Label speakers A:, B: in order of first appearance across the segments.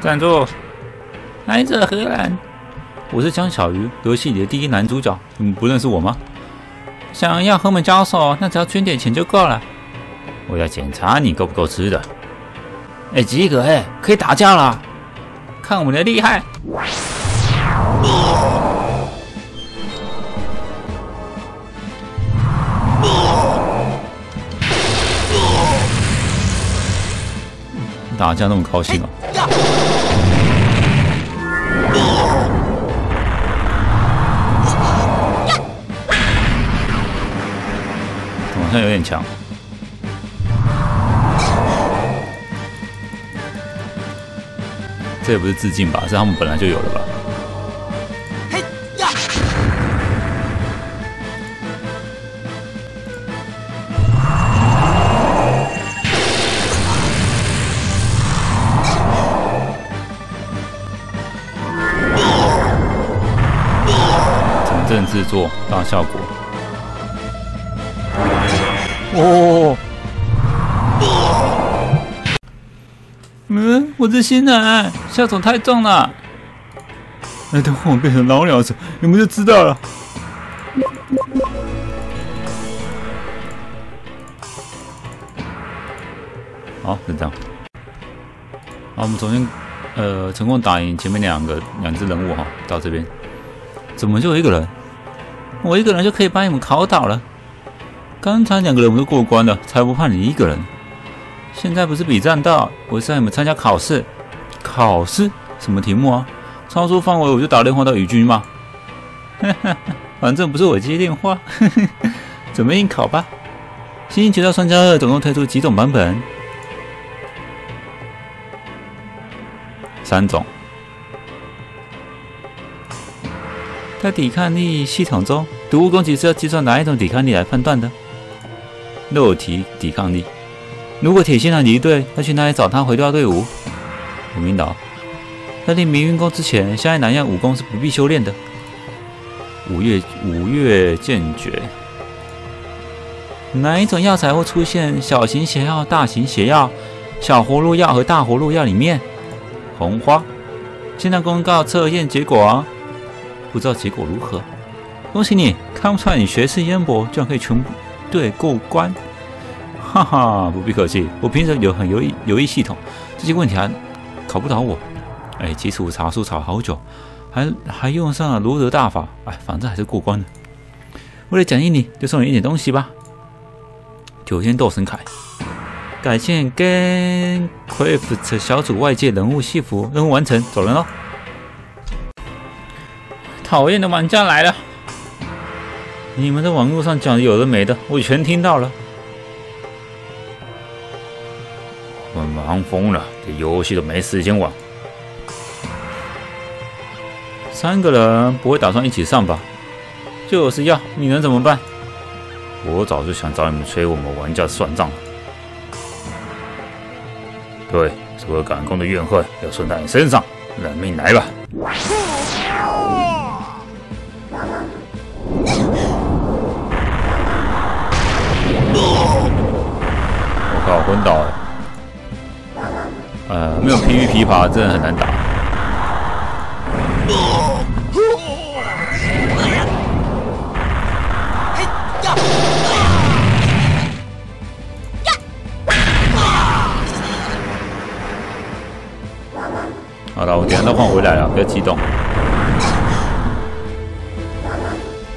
A: 站住！来者何人？我是江小鱼，游戏里的第一男主角。你们不认识我吗？想要和我们交手，那只要捐点钱就够了。我要检查你够不够吃的。哎，及格哎，可以打架了。看我们的厉害！打架那么高兴啊！好像有点强。这也不是致敬吧？是他们本来就有的吧？嘿呀！城镇制作大效果。哦。嗯，我是新人，下手太重了。那，等会我变成老鸟时，你们就知道了。好，就这样。好，我们重新呃成功打赢前面两个两只人物哈，到这边。怎么就一个人？我一个人就可以把你们考倒了？刚才两个人我都过关了，才不怕你一个人。现在不是比战到，我是让你们参加考试。考试？什么题目啊？超出范围我就打电话到雨军嘛。反正不是我接电话。准备应考吧。新星球道三加二总共推出几种版本？三种。在抵抗力系统中，毒物攻击是要计算哪一种抵抗力来判断的？肉体抵抗力。如果铁心的离队，要去哪里找他回到队伍？武明岛。在练明运功之前，相信哪样武功是不必修炼的？五月五月剑诀。哪一种药材会出现小型邪药、大型邪药、小活络药和大活络药里面？红花。现在公告测验结果，不知道结果如何？恭喜你，看不出来你学识渊博，居然可以全对过关。哈哈，不必客气。我平时有很有意有意系统，这些问题还考不倒我。哎，其实我查书查好久，还还用上了罗德大法，哎，反正还是过关了。为了奖励你，就送你一点东西吧。九天斗神铠，感谢跟 Craft 小组外界人物戏服，任务完成，走人喽。讨厌的玩家来了！你们在网络上讲的有的没的，我全听到了。我忙疯了，这游戏都没时间玩。三个人不会打算一起上吧？就是要，你能怎么办？我早就想找你们催我们玩家算账了。对，所有赶工的怨恨要顺在你身上，认命来吧！昏倒了！呃，没有平鱼琵琶真的很难打。好了，我等下再换回来了，不要激动。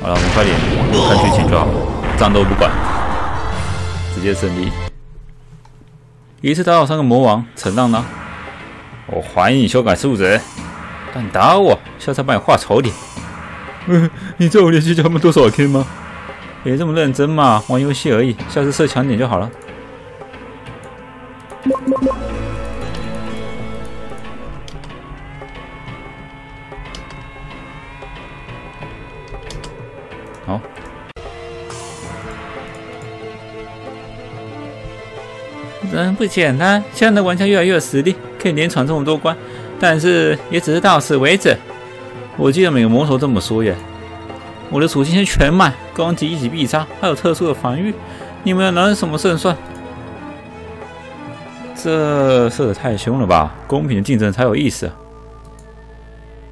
A: 好了，我们快点看剧情就好，战斗不管，直接胜利。一次打倒三个魔王，承让呢？我怀疑你修改数值，但打我，下次把你画丑点。嗯，你知道我连续他们多少天吗？别这么认真嘛，玩游戏而已，下次设强点就好了。嗯，不简单。现在的玩家越来越有实力，可以连闯这么多关，但是也只是到此为止。我记得每个魔头这么说耶。我的属性是全满，攻击一级必杀，还有特殊的防御。你们能什么胜算？这射的太凶了吧！公平的竞争才有意思啊！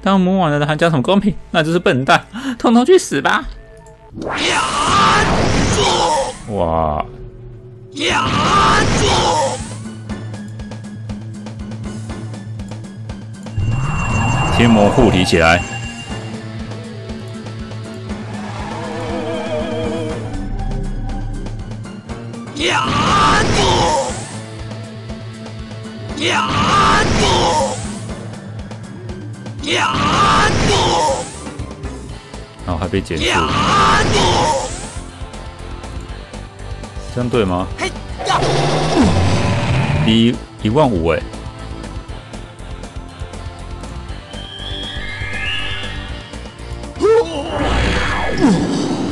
A: 当魔王的人还讲什么公平？那就是笨蛋，统统去死吧！哇！天魔护体起来！呀！呀！呀！然后还被减速，这样对吗？一一万五哎！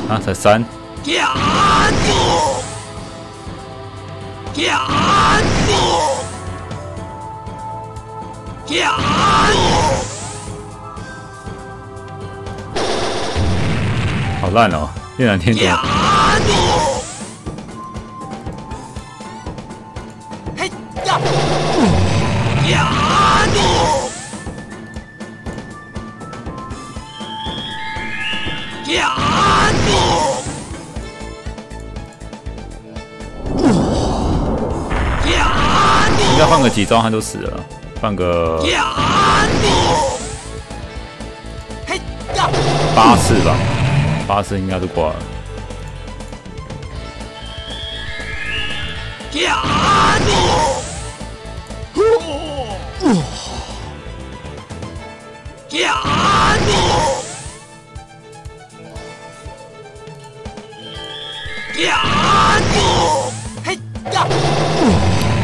A: 啊，才三！好烂哦！这两天怎么？应该放个几招他就死了，放个八次吧，八次应该都挂了。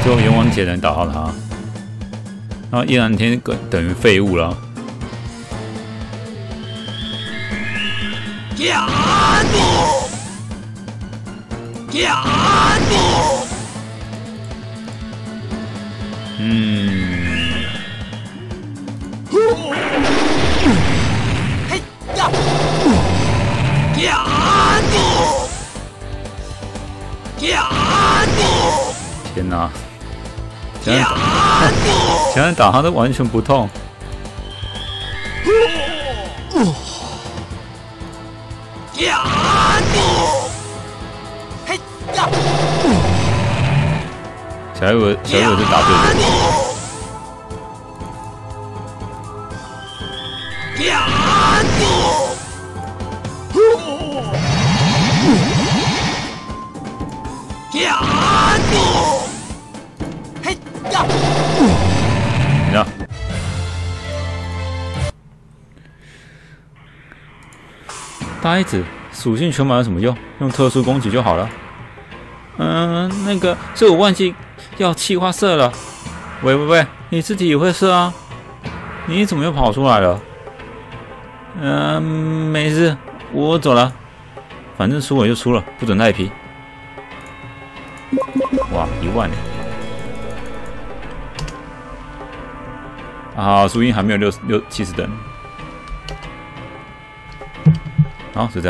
A: 最后阎王铁能打到他，然后叶蓝天等等于废物了。嗯。天哪！现在现在打他都完全不痛。小雨，小雨是打对的。呆子，属性全满有什么用？用特殊攻击就好了。嗯，那个是我忘记要气化射了。喂喂喂，你自己也会射啊？你怎么又跑出来了？嗯，没事，我走了。反正输我就输了，不准赖皮。哇，一万！啊，输赢还没有六六七十等。好，就这样。